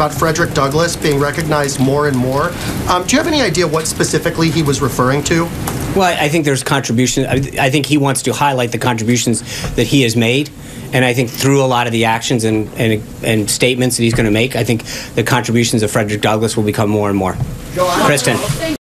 about Frederick Douglass being recognized more and more. Um, do you have any idea what specifically he was referring to? Well, I think there's contribution. I I think he wants to highlight the contributions that he has made, and I think through a lot of the actions and and, and statements that he's going to make, I think the contributions of Frederick Douglass will become more and more. Kristen.